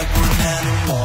like an animal.